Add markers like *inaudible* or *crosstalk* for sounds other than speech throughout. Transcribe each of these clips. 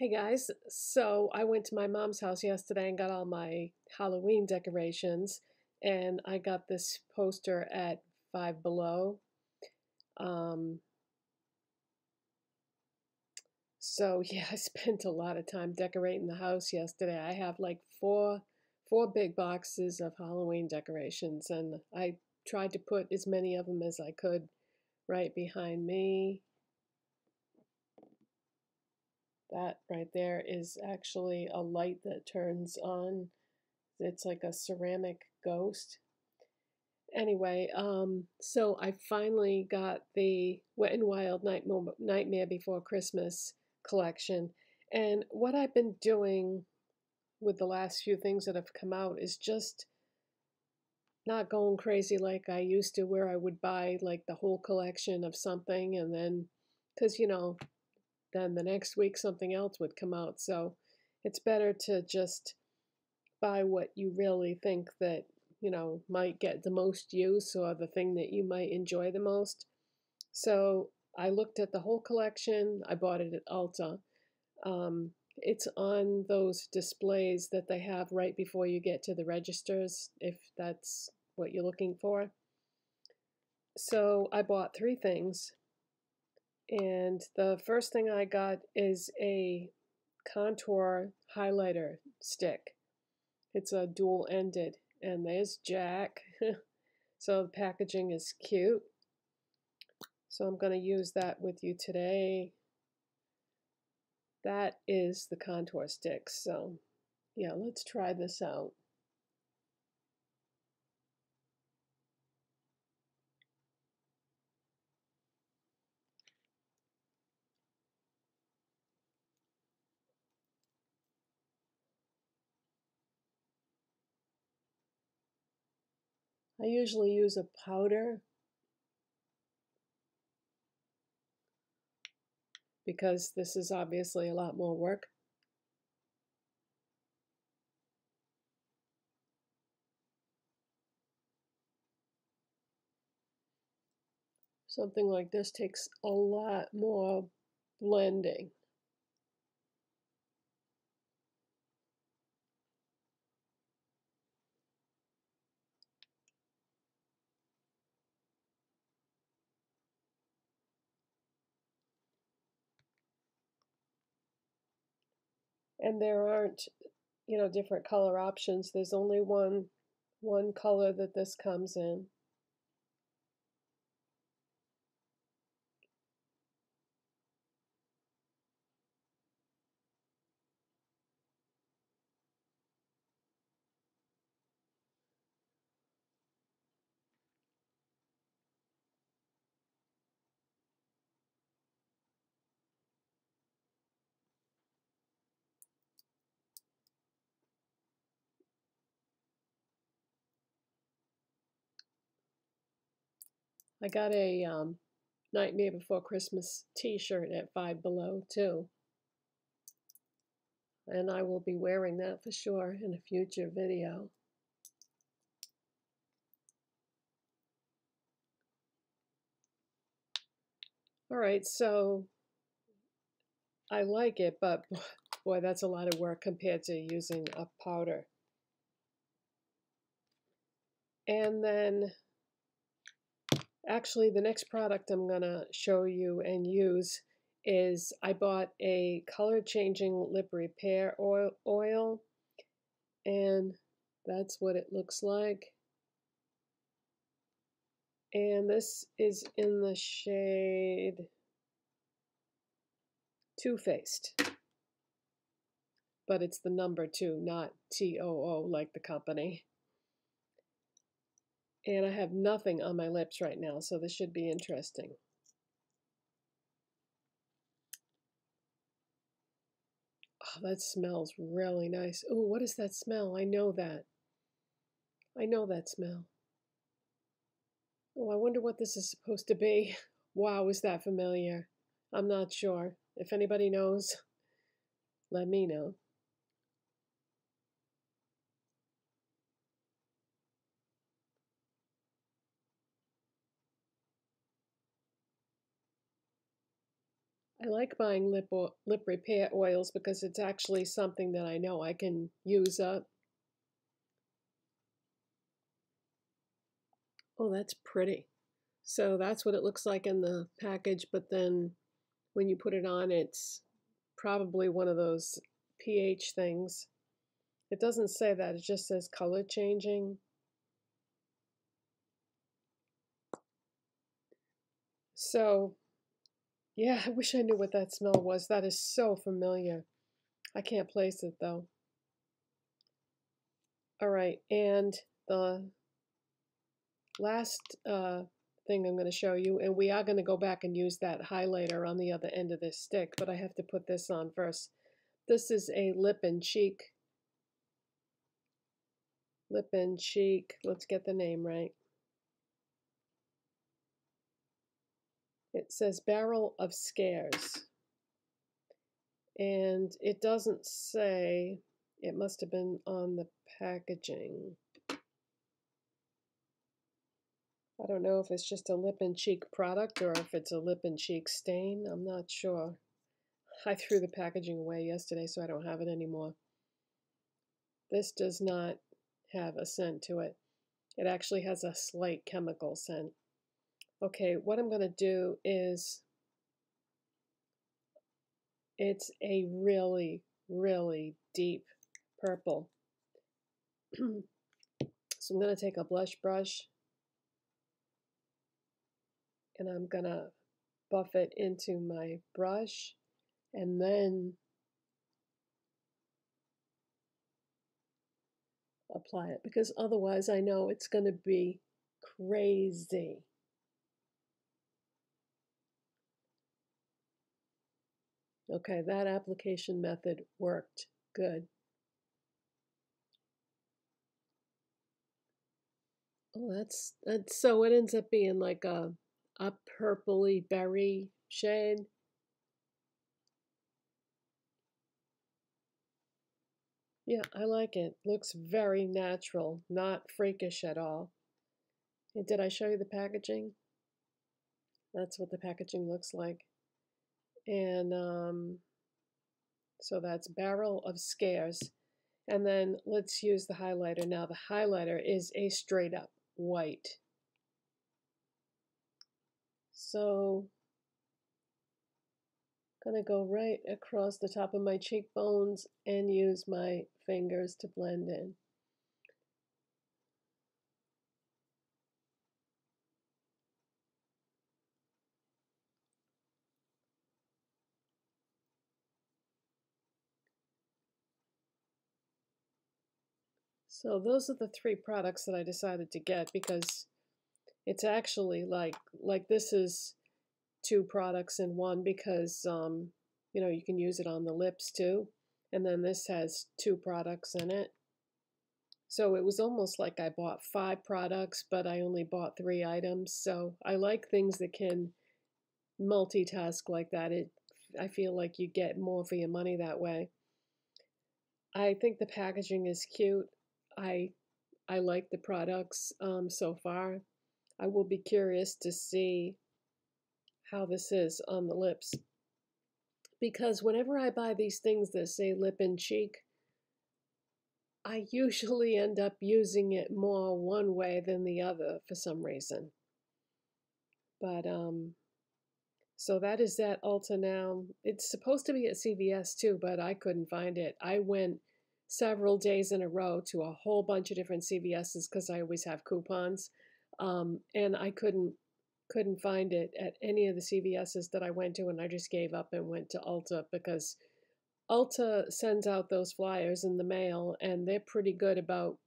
Hey guys, so I went to my mom's house yesterday and got all my Halloween decorations, and I got this poster at Five Below. Um, so *laughs* yeah, I spent a lot of time decorating the house yesterday. I have like four four big boxes of Halloween decorations, and I tried to put as many of them as I could right behind me that right there is actually a light that turns on. It's like a ceramic ghost. Anyway, um, so I finally got the Wet and Wild Nightmare Before Christmas collection. And what I've been doing with the last few things that have come out is just not going crazy like I used to, where I would buy like the whole collection of something and then, because you know, then the next week something else would come out. So it's better to just buy what you really think that, you know, might get the most use or the thing that you might enjoy the most. So I looked at the whole collection. I bought it at Ulta. Um, it's on those displays that they have right before you get to the registers, if that's what you're looking for. So I bought three things. And the first thing I got is a contour highlighter stick. It's a dual ended, and there's Jack. *laughs* so the packaging is cute. So I'm going to use that with you today. That is the contour stick. So yeah, let's try this out. I usually use a powder because this is obviously a lot more work. Something like this takes a lot more blending. And there aren't you know different color options. There's only one one color that this comes in I got a um, Nightmare Before Christmas t-shirt at Five Below too. And I will be wearing that for sure in a future video. All right, so I like it, but *laughs* boy, that's a lot of work compared to using a powder. And then Actually, the next product I'm going to show you and use is I bought a color changing lip repair oil, oil and that's what it looks like. And this is in the shade Two Faced. But it's the number two, not T-O-O like the company. And I have nothing on my lips right now, so this should be interesting. Oh, that smells really nice. Oh, what is that smell? I know that. I know that smell. Oh, I wonder what this is supposed to be. *laughs* Wow, is that familiar? I'm not sure. If anybody knows, let me know. I like buying lip, lip repair oils because it's actually something that I know I can use up. Oh, that's pretty. So that's what it looks like in the package, but then when you put it on, it's probably one of those pH things. It doesn't say that, it just says color changing. So yeah, I wish I knew what that smell was. That is so familiar. I can't place it though. All right, and the last uh, thing I'm going to show you, and we are going to go back and use that highlighter on the other end of this stick, but I have to put this on first. This is a lip and cheek. Lip and cheek, let's get the name right. It says barrel of scares. And it doesn't say, it must have been on the packaging. I don't know if it's just a lip and cheek product or if it's a lip and cheek stain. I'm not sure. I threw the packaging away yesterday, so I don't have it anymore. This does not have a scent to it. It actually has a slight chemical scent. Okay, what I'm going to do is, it's a really, really deep purple. *clears throat* so I'm going to take a blush brush and I'm going to buff it into my brush and then apply it because otherwise I know it's going to be crazy. Okay, that application method worked. Good. Oh, that's, that's so it ends up being like a, a purpley berry shade. Yeah, I like it. Looks very natural, not freakish at all. And did I show you the packaging? That's what the packaging looks like. And um, so that's Barrel of Scares. And then let's use the highlighter. Now the highlighter is a straight up white. So I'm going to go right across the top of my cheekbones and use my fingers to blend in. So those are the three products that I decided to get because it's actually like like this is two products in one because um, you know you can use it on the lips too and then this has two products in it. So it was almost like I bought five products but I only bought three items so I like things that can multitask like that. It I feel like you get more for your money that way. I think the packaging is cute I I like the products um, so far. I will be curious to see how this is on the lips. Because whenever I buy these things that say lip and cheek, I usually end up using it more one way than the other for some reason. But, um, so that is that Ulta now. It's supposed to be at CVS too, but I couldn't find it. I went several days in a row to a whole bunch of different CVS's because I always have coupons, um, and I couldn't couldn't find it at any of the CVS's that I went to, and I just gave up and went to Ulta because Ulta sends out those flyers in the mail, and they're pretty good about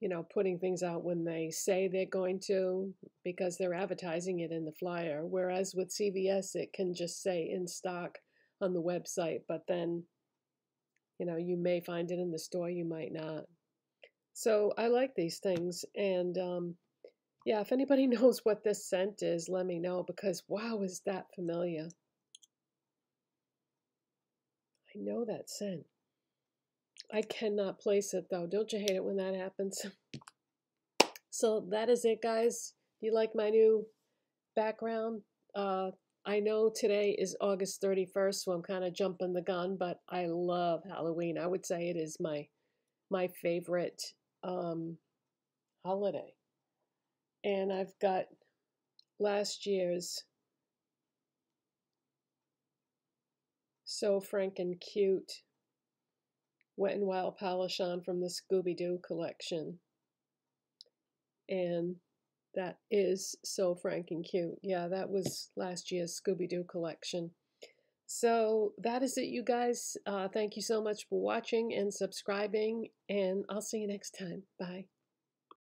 you know putting things out when they say they're going to because they're advertising it in the flyer. Whereas with CVS, it can just say in stock on the website, but then you know, you may find it in the store, you might not. So I like these things. And um, yeah, if anybody *laughs* knows what this scent is, let me know because wow, is that familiar. I know that scent. I cannot place it though. Don't you hate it when that happens? *laughs* so that is it, guys. You like my new background, uh, I know today is August 31st, so I'm kind of jumping the gun, but I love Halloween. I would say it is my my favorite um, holiday. And I've got last year's So Franken Cute Wet and Wild polish on from the Scooby Doo collection. And that is So Franken Cute. Yeah, that was last year's Scooby Doo collection. So that is it, you guys. Uh, thank you so much for watching and subscribing, and I'll see you next time. Bye.